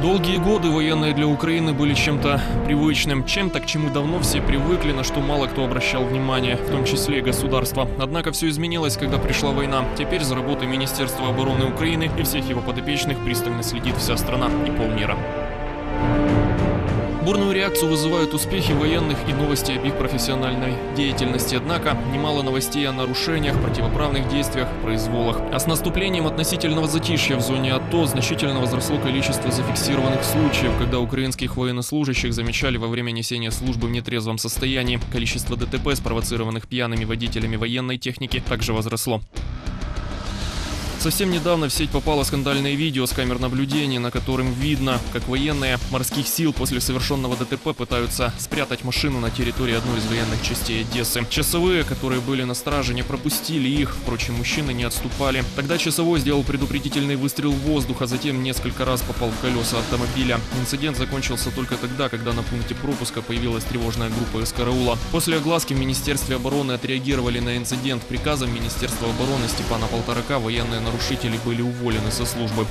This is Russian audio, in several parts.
Долгие годы военные для Украины были чем-то привычным, чем-то, к чему давно все привыкли, на что мало кто обращал внимание, в том числе и государство. Однако все изменилось, когда пришла война. Теперь за работой Министерства обороны Украины и всех его подопечных пристально следит вся страна и полмира. Бурную реакцию вызывают успехи военных и новости об их профессиональной деятельности. Однако немало новостей о нарушениях, противоправных действиях, произволах. А с наступлением относительного затишья в зоне АТО значительно возросло количество зафиксированных случаев, когда украинских военнослужащих замечали во время несения службы в нетрезвом состоянии. Количество ДТП, спровоцированных пьяными водителями военной техники, также возросло. Совсем недавно в сеть попало скандальное видео с камер наблюдения, на котором видно, как военные морских сил после совершенного ДТП пытаются спрятать машину на территории одной из военных частей Одессы. Часовые, которые были на страже, не пропустили их, впрочем, мужчины не отступали. Тогда часовой сделал предупредительный выстрел в воздух, а затем несколько раз попал в колеса автомобиля. Инцидент закончился только тогда, когда на пункте пропуска появилась тревожная группа из караула. После огласки в Министерстве обороны отреагировали на инцидент. Приказом Министерства обороны Степана Полторака военные нарушители были уволены со службы.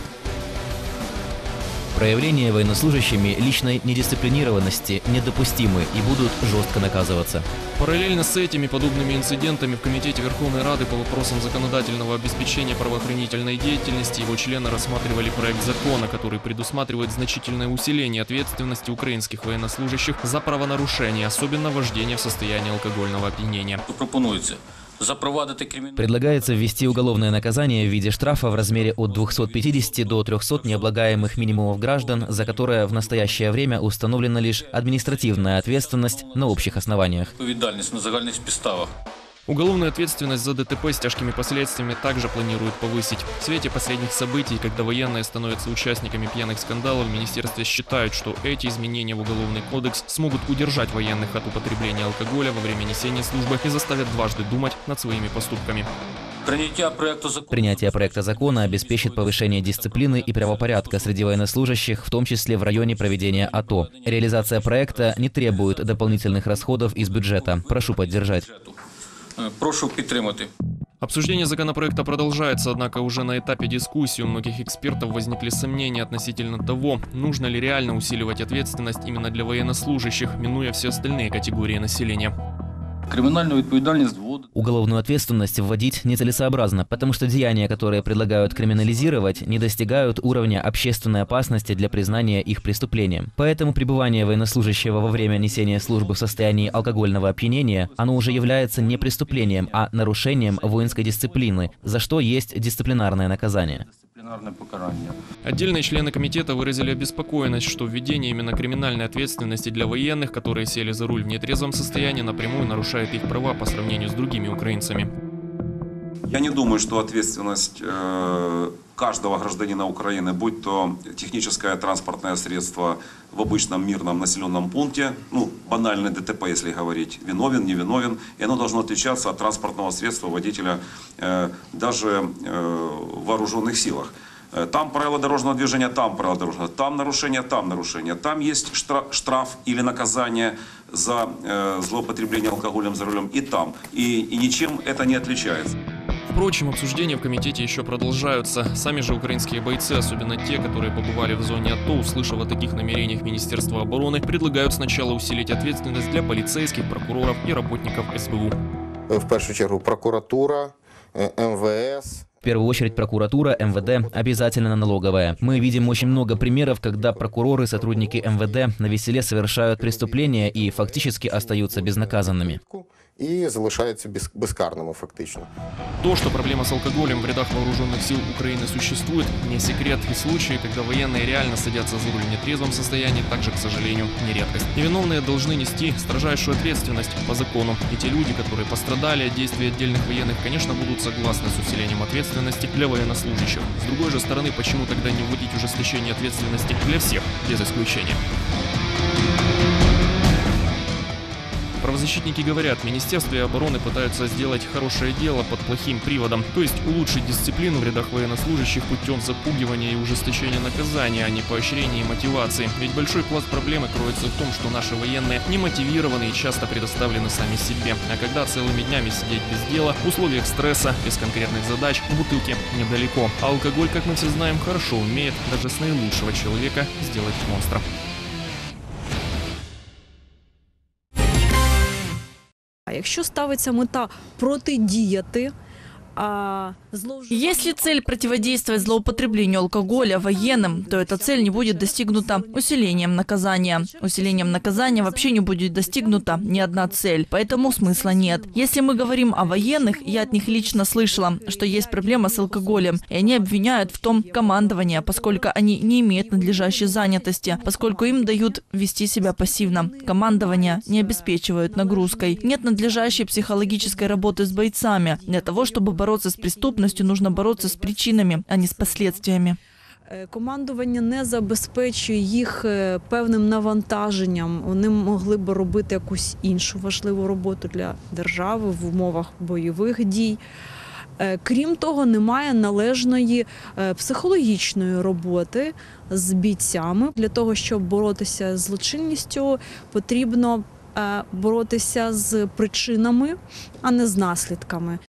Проявления военнослужащими личной недисциплинированности недопустимы и будут жестко наказываться. Параллельно с этими подобными инцидентами в Комитете Верховной Рады по вопросам законодательного обеспечения правоохранительной деятельности его члены рассматривали проект закона, который предусматривает значительное усиление ответственности украинских военнослужащих за правонарушения, особенно вождение в состоянии алкогольного опьянения. кримінальну Предлагается ввести уголовное наказание в виде штрафа в размере от 250 до 300 необлагаемых минимумов граждан, за которое в настоящее время установлена лишь административная ответственность на общих основаниях. відповідальність на загальних підставах. Уголовную ответственность за ДТП с тяжкими последствиями также планируют повысить. В свете последних событий, когда военные становятся участниками пьяных скандалов, в министерстве считают, что эти изменения в Уголовный кодекс смогут удержать военных от употребления алкоголя во время несения службы и заставят дважды думать над своими поступками. Прийняття проекту закону Принятие проекта закона обеспечит повышение дисциплины и правопорядка среди военнослужащих, в том числе в районе проведения АТО. Реализация проекта не требует дополнительных расходов из бюджета. Прошу поддержать. Е, прошу підтримати. Обсуждение законопроекта продолжается, однако уже на этапе дискуссии у многих экспертов возникли сомнения относительно того, нужно ли реально усиливать ответственность именно для военнослужащих, минуя все остальные категории населения. Кримінальну відповідальність вводити Уголовную ответственность вводить нецелесообразно, потому что деяния, которые предлагают криминализировать, не достигают уровня общественной опасности для признания их преступлением. Поэтому пребывание военнослужащего во время несения службы в состоянии алкогольного опьянения, оно уже является не преступлением, а нарушением воинской дисциплины, за что есть дисциплинарное наказание. Отдельные члены комитета выразили обеспокоенность, что введение именно криминальной ответственности для военных, которые сели за руль в нетрезвом состоянии, напрямую нарушает их права по сравнению с другими украинцами. Я не думаю, что ответственность э, каждого гражданина Украины, будь то техническое транспортное средство в обычном мирном населенном пункте, ну, банальный ДТП, если говорить, виновен, не виновен, и оно должно отличаться от транспортного средства водителя э, даже э, в вооруженных силах. Там правила дорожного движения, там правила дорожного, там нарушение, там нарушение. Там есть штра- штраф или наказание за э, злоупотребление алкоголем за рулем и там. И, и ничем это не отличается. Впрочем, обсуждения в комитете еще продолжаются. Сами же украинские бойцы, особенно те, которые побывали в зоне АТО, услышав о таких намерениях Министерства обороны, предлагают сначала усилить ответственность для полицейских, прокуроров и работников СБУ. в першу чергу прокуратура, е, МВС. В первую очередь прокуратура, МВД, обязательно налоговая. Мы видим очень много примеров, когда прокуроры, сотрудники МВД на веселе совершают преступления и фактически остаются безнаказанными. І залишаються без, безкарними фактично. То, что проблема с алкоголем в рядах вооруженных сил Украины существует, не секрет. И случаи, когда военные реально садятся за руль в нетрезвом состоянии, также, к сожалению, не редкость. Невиновные должны нести строжайшую ответственность по закону. И те люди, которые пострадали от действий отдельных военных, конечно, будут согласны с усилением ответственности для военнослужащих. С другой же стороны, почему тогда не вводить ужесточение ответственности для всех, без исключения? Правозащитники говорят, в Министерстве обороны пытаются сделать хорошее дело под плохим приводом, то есть улучшить дисциплину в рядах военнослужащих путем запугивания и ужесточения наказания, а не поощрения и мотивации. Ведь большой пласт проблемы кроется в том, что наши военные не мотивированы и часто предоставлены сами себе. А когда целыми днями сидеть без дела, в условиях стресса, без конкретных задач, к бутылке недалеко. А алкоголь, как мы все знаем, хорошо умеет даже с наилучшего человека сделать монстра. А якщо ставиться мета протидіяти. Если цель противодействовать злоупотреблению алкоголя военным, то эта цель не будет достигнута усилением наказания. Усилением наказания вообще не будет достигнута ни одна цель, поэтому смысла нет. Если мы говорим о военных, я от них лично слышала, что есть проблема с алкоголем, и они обвиняют в том командование, поскольку они не имеют надлежащей занятости, поскольку им дают вести себя пассивно. Командование не обеспечивают нагрузкой. Нет надлежащей психологической работы с бойцами. Для того, чтобы бороться с преступностью, нужно бороться с причинами, а не с последствиями. Е, Командування не забезпечує їх е, певним навантаженням. Вони могли б робити якусь іншу важливу роботу для держави в умовах бойових дій. Е, Крім того, немає належної психологічної роботи з бійцями. Для того, щоб боротися з злочинністю, потрібно боротися з причинами, а не з наслідками.